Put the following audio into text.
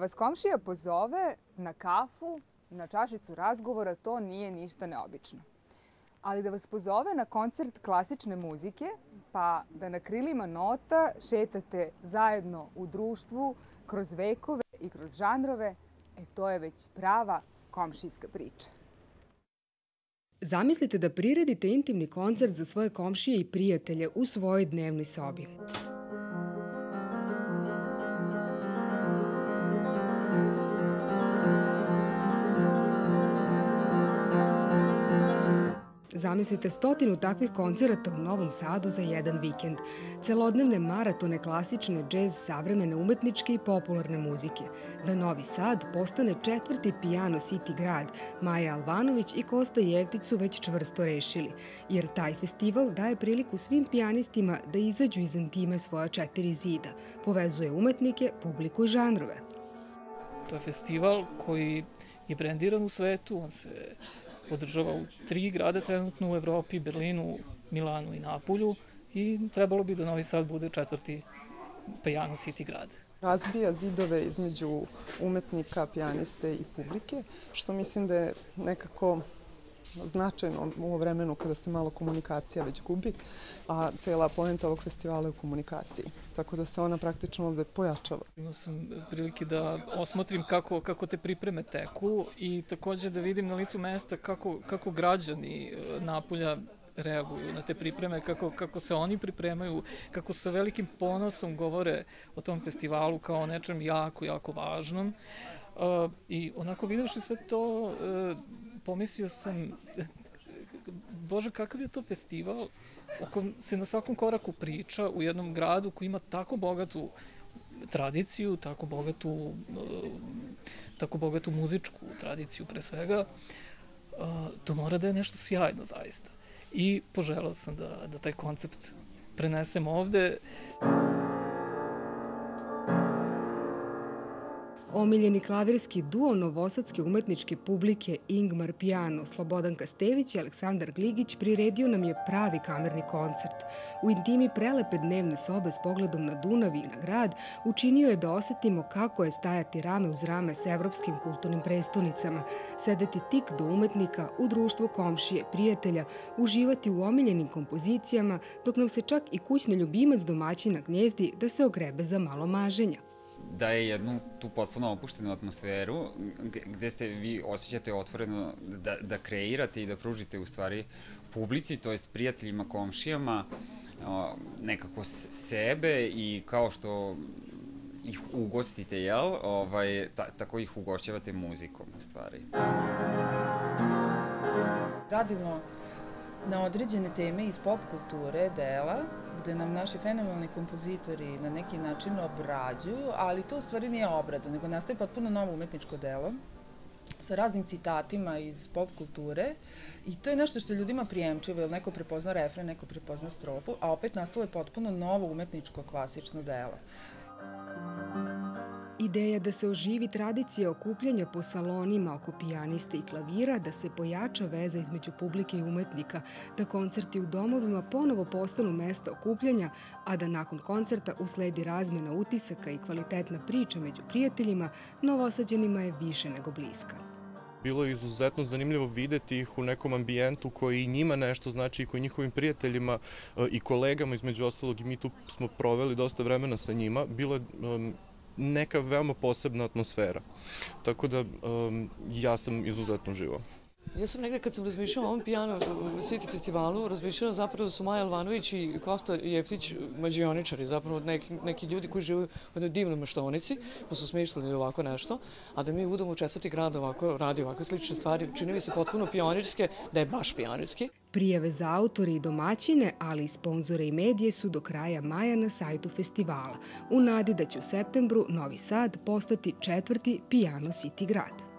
vas komšija pozove na kafu, na čašicu razgovora, to nije ništa neobično. Ali da vas pozove na koncert klasične muzike, pa da na krilima nota šetate zajedno u društvu kroz vekove i kroz žanrove, e to je već prava komšijska priča. Zamislite da priredite intimni koncert za svoje komšije i prijatelje u svojoj dnevnoj sobi. Zamislite stotinu takvih koncerata u Novom Sadu za jedan vikend. Celodnevne maratone klasične džez, savremene umetničke i popularne muzike. Da Novi Sad postane četvrti piano city grad, Maja Alvanović i Kosta Jevtić su već čvrsto rešili. Jer taj festival daje priliku svim pijanistima da izađu iz intime svoja četiri zida. Povezuje umetnike, publiku i žanrove. To je festival koji je brendiran u svetu, on se održava u tri grada trenutno u Evropi, Berlinu, Milanu i Napolju i trebalo bi da Novi Sad bude četvrti Pijano City grad. Razbija zidove između umetnika, pijaniste i publike, što mislim da je nekako značajno u vremenu kada se malo komunikacija već gubi, a cela poenta ovog festivala je u komunikaciji. Tako da se ona praktično ovde pojačava. Imao sam prilike da osmotrim kako, kako te pripreme teku i takođe da vidim na licu mesta kako, kako građani e, Napolja reaguju na te pripreme, kako, kako se oni pripremaju, kako sa velikim ponosom govore o tom festivalu kao o nečem jako, jako važnom. Uh, I onako videvši sve to, uh, pomislio sam, bože, kakav je to festival o kom se na svakom koraku priča u jednom gradu koji ima tako bogatu tradiciju, tako bogatu, tako bogatu muzičku tradiciju pre svega, to mora da je nešto sjajno zaista. I poželao sam da, da taj koncept prenesem ovde. Omiljeni klavirski duo novosadske umetničke publike Ingmar Pijano, Slobodan Kastević i Aleksandar Gligić priredio nam je pravi kamerni koncert. U intimi prelepe dnevne sobe s pogledom na Dunav i na grad učinio je da osetimo kako je stajati rame uz rame s evropskim kulturnim prestonicama, sedeti tik do umetnika, u društvu komšije, prijatelja, uživati u omiljenim kompozicijama, dok nam se čak i kućni ljubimac domaćina gnjezdi da se ogrebe za malo maženja daje jednu tu potpuno opuštenu atmosferu gde ste vi osjećate otvoreno da, da kreirate i da pružite u stvari publici, to jest prijateljima, komšijama, nekako sebe i kao što ih ugostite, jel? Ovaj, ta, tako ih ugošćavate muzikom, u stvari. Radimo na određene teme iz pop kulture, dela, gde nam naši fenomenalni kompozitori na neki način obrađuju, ali to u stvari nije obrada, nego nastaje potpuno novo umetničko delo sa raznim citatima iz pop kulture i to je nešto što je ljudima prijemčivo, jer neko prepozna refren, neko prepozna strofu, a opet nastalo je potpuno novo umetničko klasično delo. Ideja da se oživi tradicija okupljanja po salonima oko pijaniste i klavira, da se pojača veza između publike i umetnika, da koncerti u domovima ponovo postanu mesta okupljanja, a da nakon koncerta usledi razmena utisaka i kvalitetna priča među prijateljima, novosađenima je više nego bliska. Bilo je izuzetno zanimljivo videti ih u nekom ambijentu koji njima nešto znači i koji njihovim prijateljima e, i kolegama između ostalog i mi tu smo proveli dosta vremena sa njima. Bilo je neka veoma posebna atmosfera. Tako da um, ja sam izuzetno živao. Ja sam negde kad sam razmišljala o ovom pijano City festivalu, razmišljala zapravo da su Maja Alvanović i Kosta Jeftić mađioničari, zapravo neki, neki ljudi koji žive u jednoj divnoj maštonici, pa su smišljali ovako nešto, a da mi budemo u četvrti grad ovako, radi ovakve slične stvari, čini mi se potpuno pionirske, da je baš pionirski. Prijave za autore i domaćine, ali i sponzore i medije su do kraja maja na sajtu festivala, u nadi da će u septembru Novi Sad postati četvrti Piano City grad.